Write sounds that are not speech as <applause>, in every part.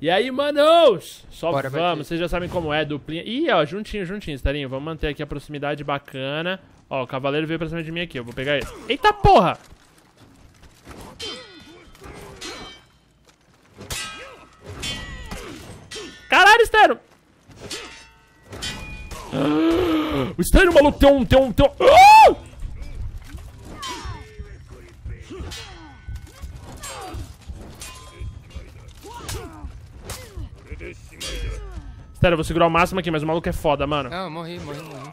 E aí, manos? Só Bora, vamos, bater. vocês já sabem como é, duplinha. Ih, ó, juntinho, juntinho, Starinho. Vamos manter aqui a proximidade bacana. Ó, o cavaleiro veio pra cima de mim aqui, eu vou pegar ele. Eita porra! Caralho, Stero! Ah, <gasps> O Stero, maluco, tem um, tem um, tem um... Ah! Stero, eu vou segurar o máximo aqui, mas o maluco é foda, mano. Não, eu morri, morri, morri.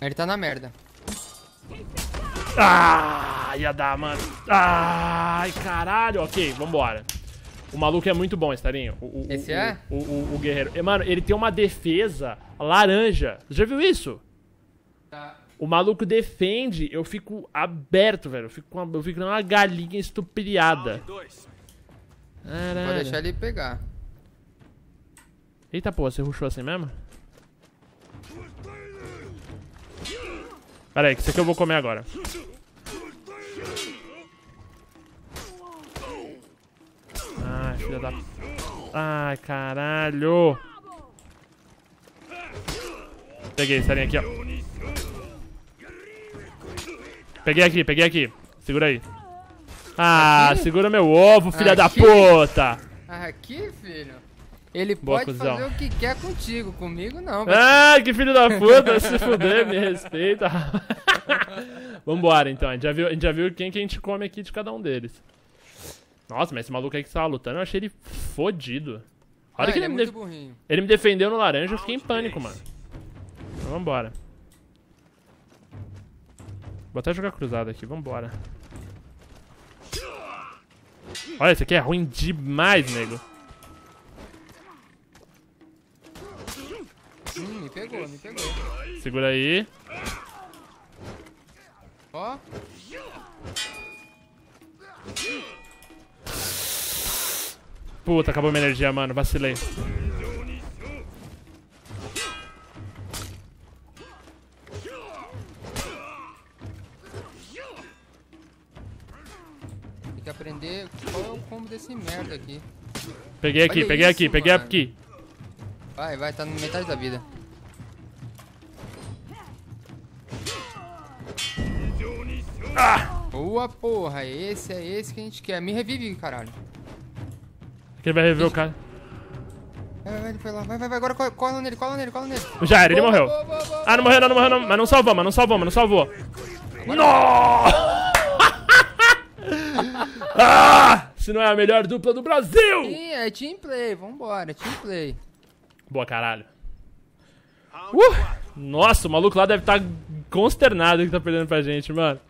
Ele tá na merda. Ah, ia dar, mano. Ai, caralho. Ok, vambora. O maluco é muito bom, Estarinho. O, o- Esse o- é? O, o- o guerreiro. E, Mano, ele tem uma defesa laranja. Já viu isso? Tá. O maluco defende, eu fico aberto, velho. Eu fico, com uma, eu fico uma galinha estupriada. Vou Caralho. deixar ele pegar. Eita porra, você rushou assim mesmo? Pera aí, que isso aqui eu vou comer agora. Ai, filha da... Ai, caralho. Peguei carinha aqui, ó. Peguei aqui, peguei aqui. Segura aí. Ah, Aqui? segura meu ovo, filha da Aqui? puta. Aqui, filho. Ele Boa, pode cuzão. fazer o que quer contigo. Comigo não. Ah, que filho da puta, se fuder, me respeita. <laughs> Vambora, então. A gente, já viu, a gente já viu quem que a gente come aqui de cada um deles. Nossa, mas esse maluco aí que tava lutando, eu achei ele fodido. A hora Ah, que ele ele, é me burrinho. ele me defendeu no laranja, eu fiquei em pânico, mano. Então, vambora. Vou até jogar cruzado aqui, vambora. Olha, esse aqui é ruim demais, nego. Hum, me pegou, me pegou. Segura aí. Ó, Puta, acabou minha energia, mano. Vacilei. Aprender qual é o combo desse merda aqui. Peguei aqui, Olha peguei aqui, isso, peguei mano. aqui. Vai, vai, tá no metade da vida. Ah! Boa, porra. Esse é esse que a gente quer. Me revive, caralho. Aqui ele vai rever o cara. Vai, vai, ele foi lá. Vai, vai, vai. Agora cola, cola nele, cola nele, cola nele. Já era, ele Boa, morreu. boa, boa. Ah, não morreu, não, não morreu, não. Mas não salvou, mas não salvou, mas não salvou. Nossa! Ah! Se não é a melhor dupla do Brasil! Sim, é team play. Vambora, é team play. Boa, caralho. Uh! Nossa, o maluco lá deve estar consternado que tá perdendo pra gente, mano.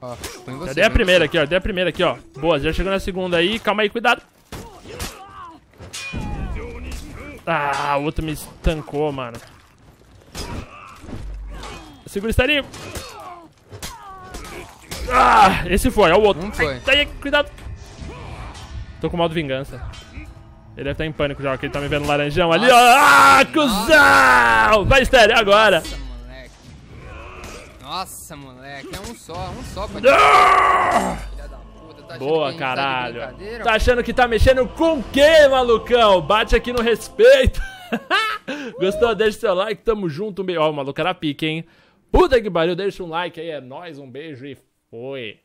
Ó, põe você. Já dei a põe primeira aqui, ó. Dei a primeira aqui, ó. Boa, já chegou na segunda aí. Calma aí, cuidado. Ah, o outro me estancou, mano. Segura o estarinho. Ah, esse foi, é o outro. Um foi. Ai, tá aí, cuidado. Tô com modo vingança. Ele deve estar em pânico já, porque ele tá me vendo laranjão ali, ó. Ah, cuzão! Vai, Estéreo, agora. Nossa, moleque. Nossa, moleque. É um só, um só pra Ah! Filha da puta, tá que Boa, tá de caralho. brincadeira? Tá achando que tá mexendo com o quê, malucão? Bate aqui no respeito. <laughs> Gostou? Deixa seu like, tamo junto. Ó, o maluco era pique, hein? Puta que pariu, deixa um like aí, é nóis, um beijo e foi.